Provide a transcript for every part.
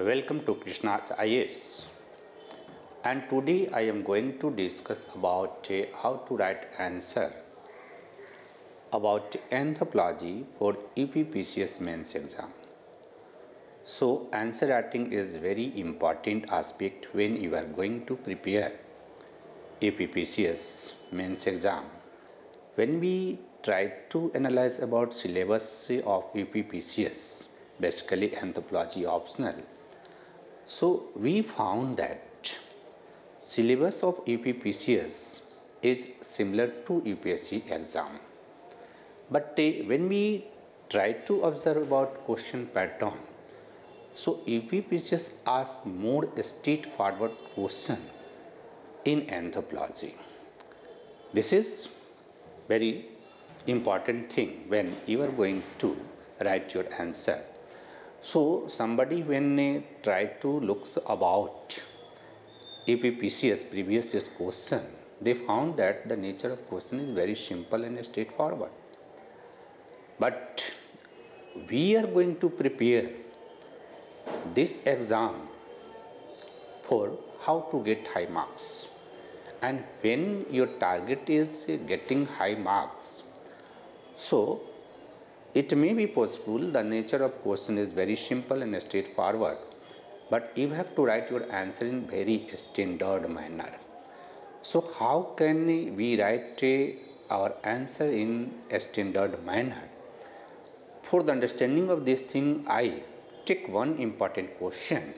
Welcome to Krishna's IAS and today I am going to discuss about uh, how to write answer about anthropology for UPPCS mains exam. So answer writing is very important aspect when you are going to prepare UPPCS mains exam. When we try to analyze about syllabus of UPPCS, basically anthropology optional, so we found that syllabus of UPPCS is similar to UPSC exam. But uh, when we try to observe about question pattern, so UPPCS asks more straightforward question in anthropology. This is very important thing when you are going to write your answer. So somebody when they try to looks about UPPCS previous year's question, they found that the nature of question is very simple and straightforward. But we are going to prepare this exam for how to get high marks. And when your target is getting high marks, so it may be possible the nature of question is very simple and straightforward but you have to write your answer in very standard manner. So how can we write our answer in a standard manner? For the understanding of this thing, I take one important question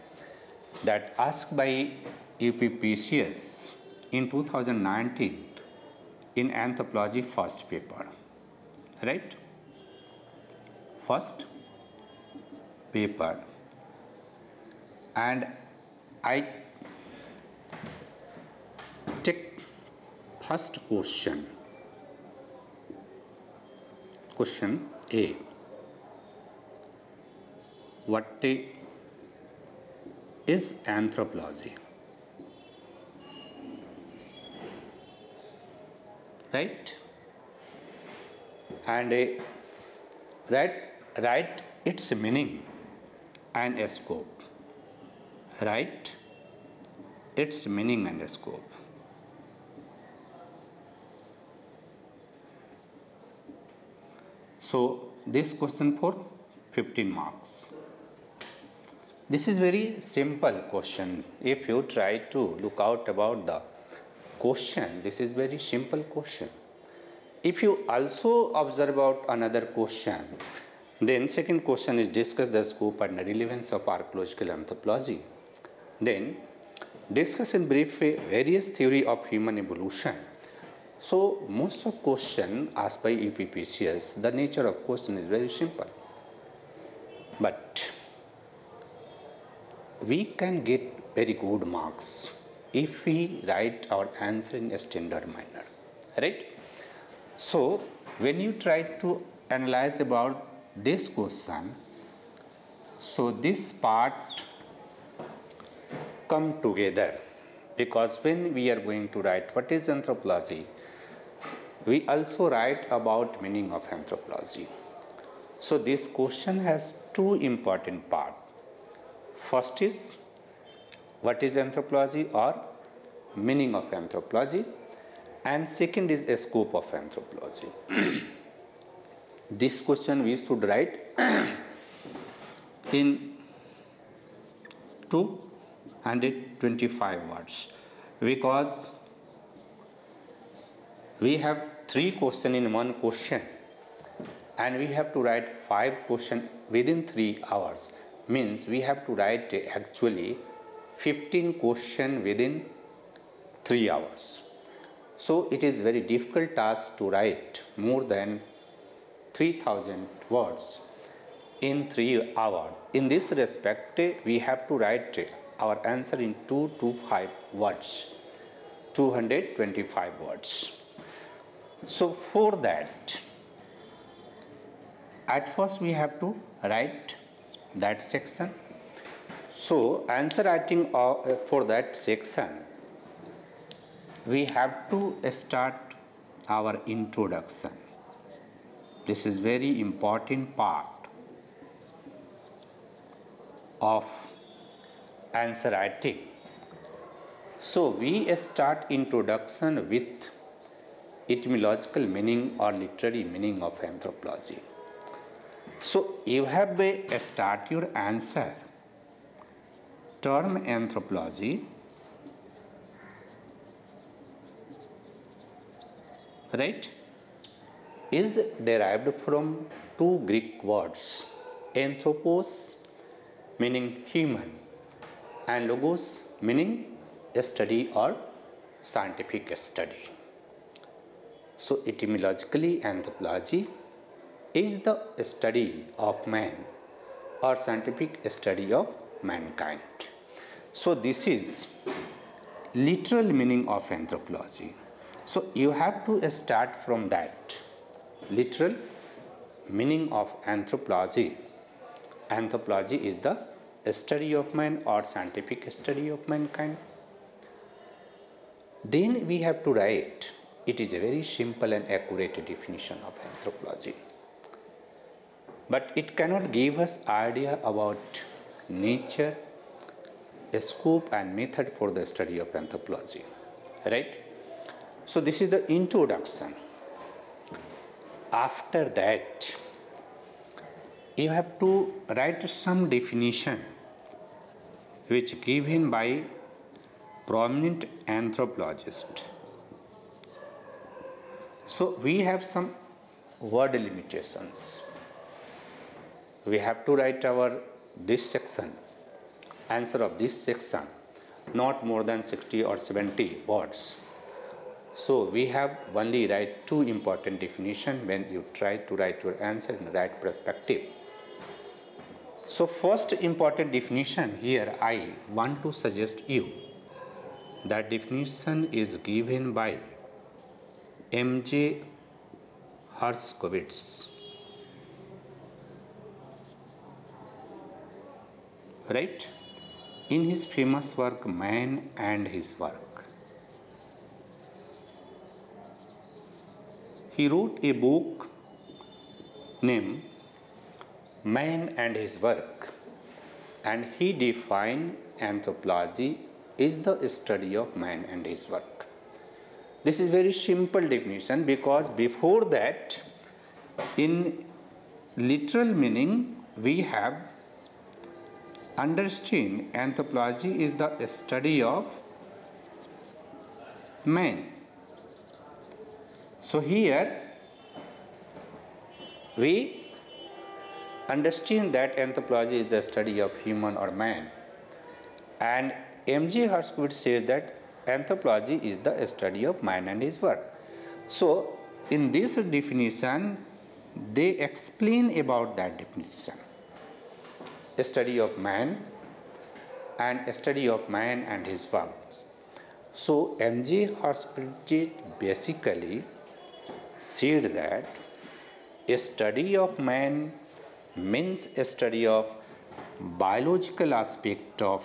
that asked by UPPCS in 2019 in anthropology first paper, right? First paper. And I take first question. Question A. What is anthropology? Right? And a write write its meaning and scope write its meaning and scope. So this question for 15 marks. This is very simple question. If you try to look out about the question, this is very simple question. If you also observe out another question, then second question is discuss the scope and relevance of archaeological anthropology. Then discuss in brief various theory of human evolution. So most of question asked by UPPCS, the nature of question is very simple. But we can get very good marks if we write our answer in a standard manner, right? So when you try to analyze about this question, so this part come together because when we are going to write what is anthropology, we also write about meaning of anthropology. So this question has two important part First is what is anthropology or meaning of anthropology and second is a scope of anthropology. this question we should write in 225 words. Because we have three question in one question and we have to write five question within three hours. Means we have to write actually 15 question within three hours. So it is very difficult task to write more than 3000 words in 3 hours in this respect we have to write our answer in 2 to 5 words. 225 words. So for that at first we have to write that section. So answer writing uh, for that section we have to start our introduction this is very important part of answer writing. So we start introduction with etymological meaning or literary meaning of anthropology. So you have to start your answer. Term anthropology right is derived from two Greek words anthropos meaning human and logos meaning study or scientific study. So etymologically anthropology is the study of man or scientific study of mankind. So this is literal meaning of anthropology. So you have to start from that literal meaning of anthropology. Anthropology is the study of man or scientific study of mankind. Then we have to write. It is a very simple and accurate definition of anthropology. But it cannot give us idea about nature, scope and method for the study of anthropology. Right? So this is the introduction. After that, you have to write some definition which given by prominent anthropologist. So we have some word limitations. We have to write our this section, answer of this section, not more than 60 or 70 words. So we have only write two important definition when you try to write your answer in the right perspective. So first important definition here I want to suggest you. That definition is given by M.J. Herskovits. Right? In his famous work Man and His Work. He wrote a book named Man and His Work, and he defined anthropology is the study of man and his work. This is very simple definition because before that, in literal meaning, we have understand anthropology is the study of man so here we understand that anthropology is the study of human or man and M.J. Herskovits says that anthropology is the study of man and his work. So in this definition they explain about that definition. A study of man and a study of man and his work. So M.J. Herskovits basically said that a study of man means a study of biological aspect of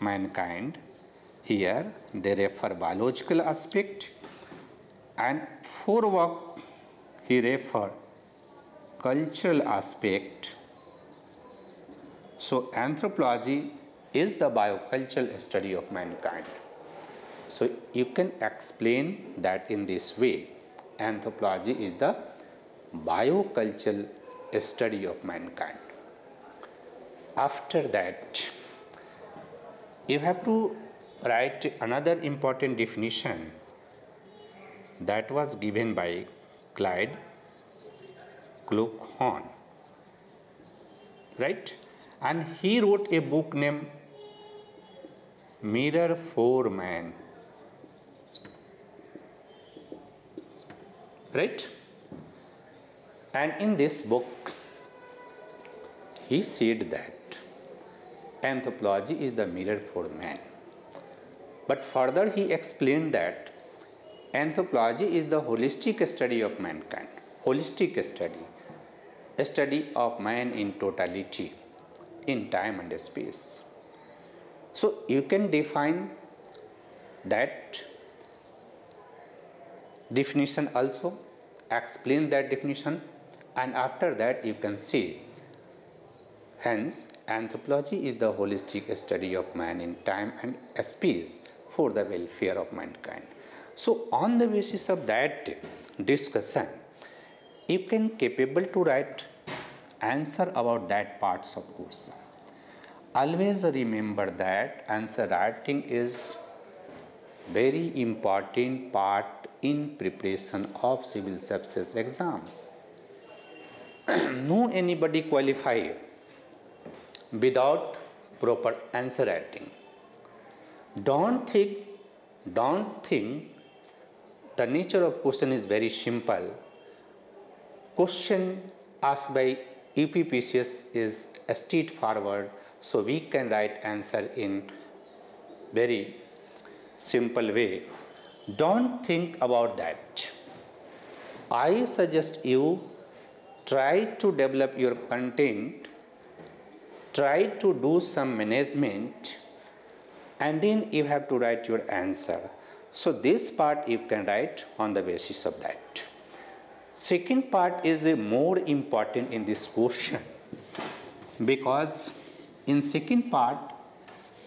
mankind. Here they refer biological aspect and for work he refer cultural aspect. So anthropology is the biocultural study of mankind. So you can explain that in this way anthropology is the biocultural study of mankind. After that, you have to write another important definition that was given by Clyde Kluckhohn. Right? And he wrote a book named Mirror for Man. Right? And in this book he said that anthropology is the mirror for man. But further he explained that anthropology is the holistic study of mankind. Holistic study. A study of man in totality in time and space. So you can define that definition also explain that definition and after that you can see Hence, anthropology is the holistic study of man in time and space for the welfare of mankind. So, on the basis of that discussion, you can capable to write answer about that parts of question. Always remember that answer writing is very important part in preparation of civil services exam. no anybody qualify without proper answer writing. Don't think, don't think the nature of question is very simple. Question asked by UPPCS is straightforward, so we can write answer in very simple way. Don't think about that. I suggest you try to develop your content try to do some management and then you have to write your answer so this part you can write on the basis of that second part is more important in this question because in second part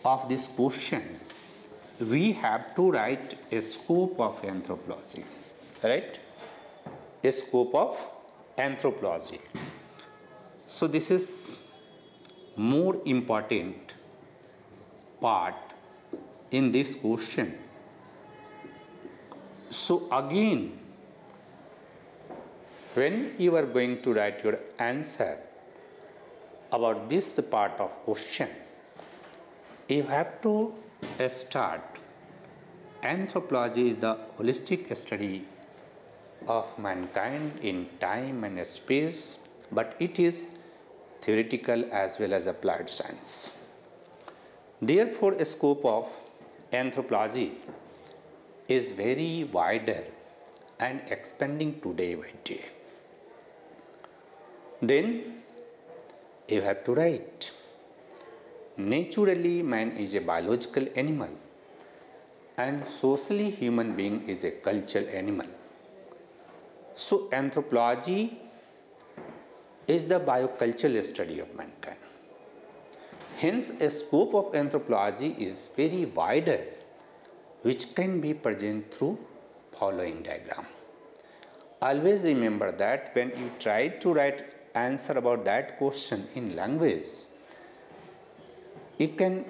of this question we have to write a scope of anthropology right a scope of anthropology so this is more important part in this question. So again, when you are going to write your answer about this part of question, you have to start. Anthropology is the holistic study of mankind in time and space, but it is theoretical as well as applied science. Therefore, a scope of anthropology is very wider and expanding today by day. Then you have to write. Naturally, man is a biological animal and socially human being is a cultural animal. So anthropology is the biocultural study of mankind. Hence, a scope of anthropology is very wider, which can be present through following diagram. Always remember that when you try to write answer about that question in language, you can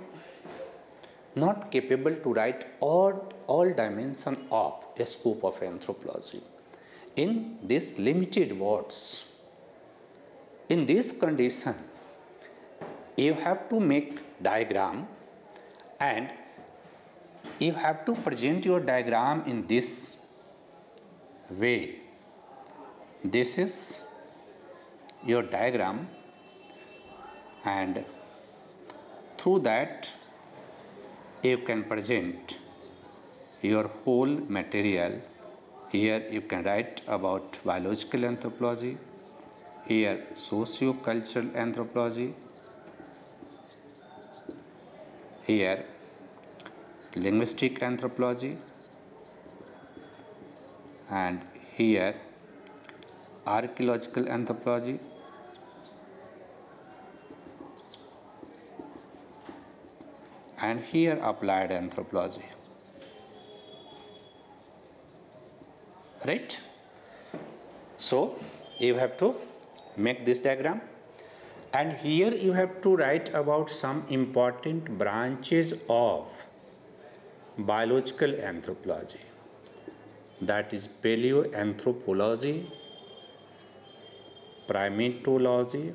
not capable to write all, all dimension of a scope of anthropology in these limited words in this condition, you have to make diagram and you have to present your diagram in this way. This is your diagram and through that you can present your whole material. Here you can write about biological anthropology here socio-cultural anthropology here linguistic anthropology and here archaeological anthropology and here applied anthropology. Right? So you have to make this diagram. And here you have to write about some important branches of biological anthropology. That is paleoanthropology primatology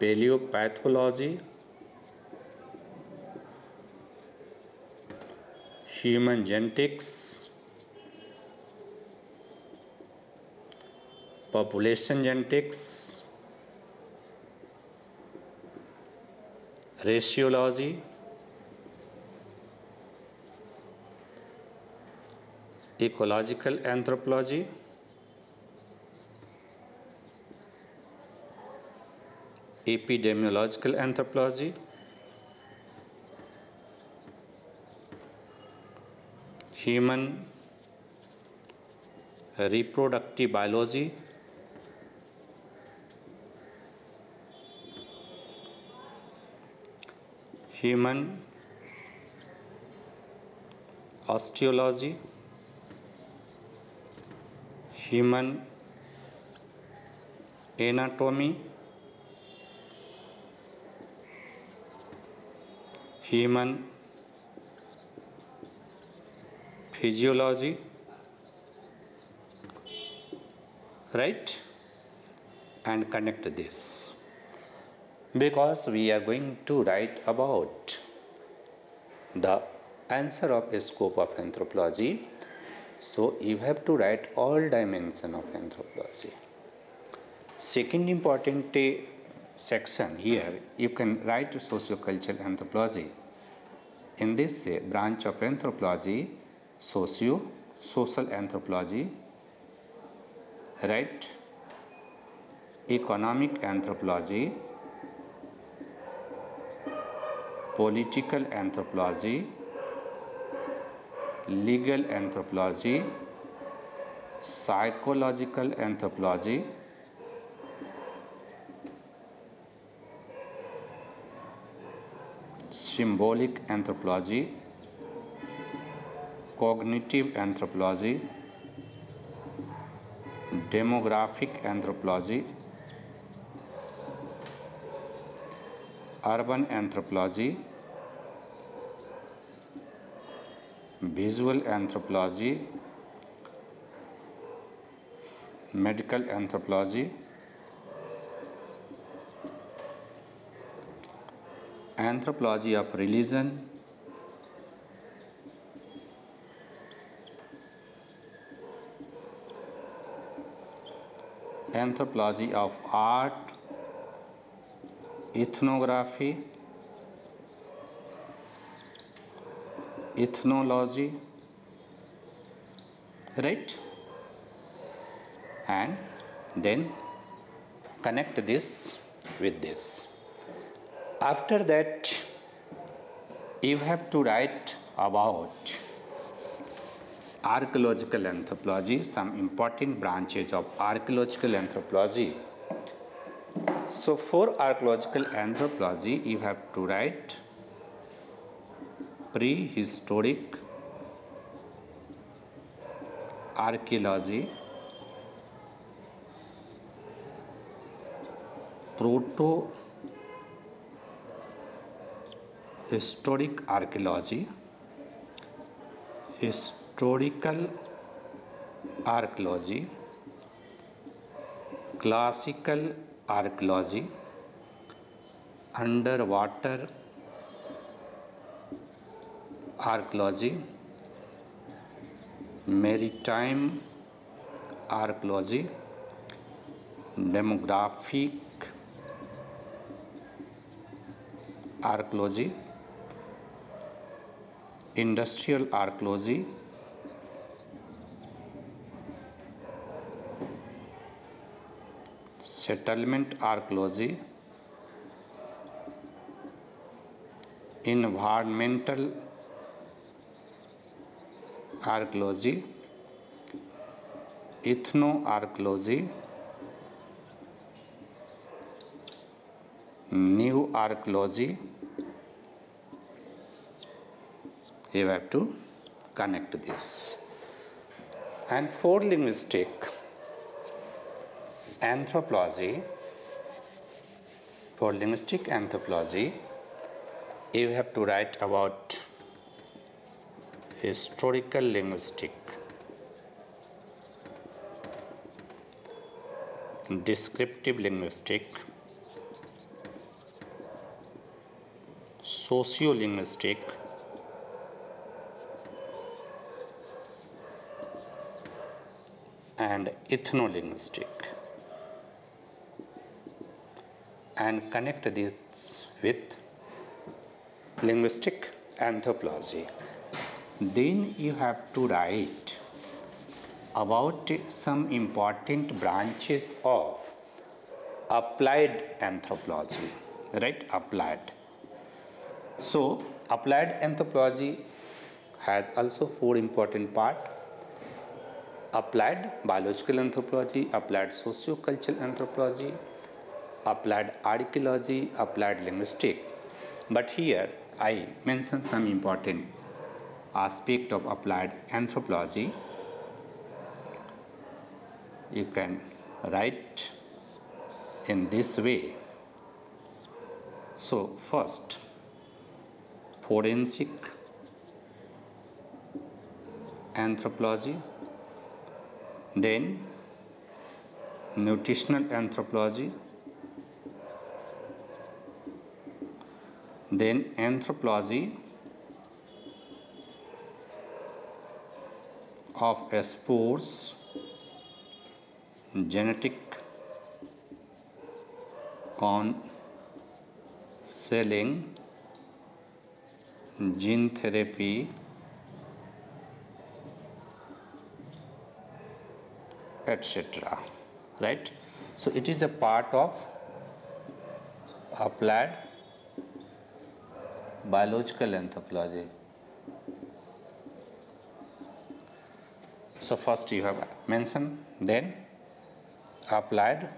paleopathology human genetics population genetics raciology ecological anthropology epidemiological anthropology human reproductive biology human osteology human anatomy human physiology right and connect this. Because we are going to write about the answer of scope of anthropology so you have to write all dimension of anthropology. Second important uh, section here you can write sociocultural anthropology in this uh, branch of anthropology socio social anthropology right economic anthropology political anthropology legal anthropology psychological anthropology symbolic anthropology cognitive anthropology demographic anthropology urban anthropology visual anthropology medical anthropology anthropology of religion. Anthropology of art. Ethnography. Ethnology. Right? And then connect this with this after that you have to write about archaeological anthropology some important branches of archaeological anthropology. So for archaeological anthropology you have to write prehistoric archaeology proto historic archaeology historical archaeology classical archaeology underwater archaeology maritime archaeology demographic archaeology industrial archaeology. Settlement archaeology. Environmental archaeology. Ethnoarchaeology. New archaeology you have to connect this. And for linguistic anthropology for linguistic anthropology. You have to write about historical linguistic descriptive linguistic sociolinguistic and ethnolinguistic and connect this with linguistic anthropology. Then you have to write about some important branches of applied anthropology right? Applied. So applied anthropology has also four important part applied biological anthropology applied socio-cultural anthropology applied archaeology applied linguistic. But here I mention some important aspect of applied anthropology, you can write in this way. So, first, forensic anthropology, then nutritional anthropology, then anthropology of sports, genetic con counseling, gene therapy, etc. Right? So it is a part of applied biological anthropology. So first you have mentioned, then applied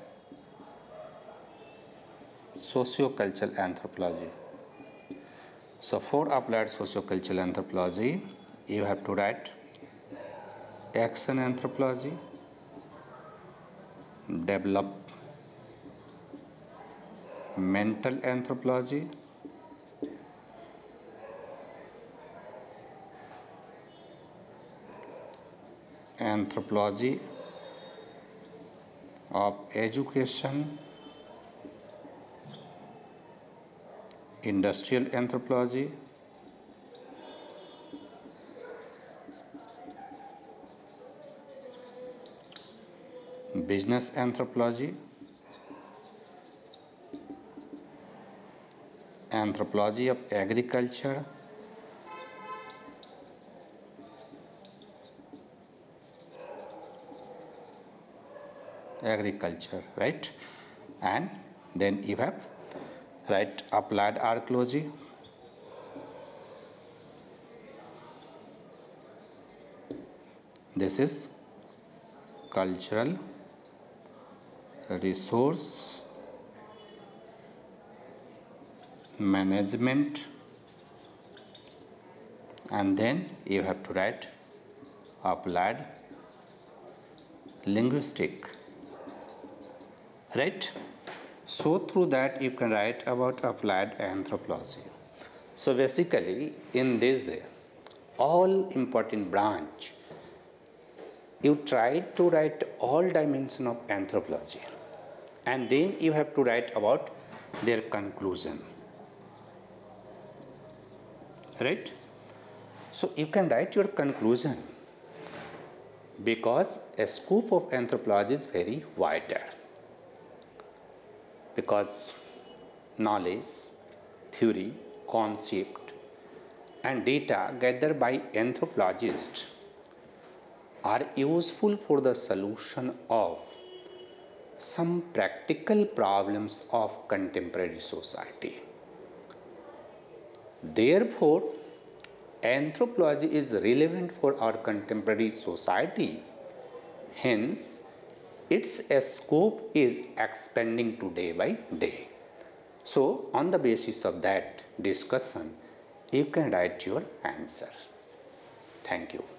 sociocultural anthropology. So for applied sociocultural anthropology, you have to write action anthropology, develop mental anthropology, anthropology of education, industrial anthropology, business anthropology, anthropology of agriculture, agriculture right? And then you have right applied archaeology. This is cultural resource management and then you have to write applied linguistic. Right? So through that you can write about applied anthropology. So basically in this all important branch you try to write all dimension of anthropology and then you have to write about their conclusion. Right? So you can write your conclusion because a scope of anthropology is very wider. Because knowledge, theory, concept and data gathered by anthropologists are useful for the solution of some practical problems of contemporary society. Therefore, anthropology is relevant for our contemporary society. Hence, its scope is expanding to day by day. So, on the basis of that discussion, you can write your answer. Thank you.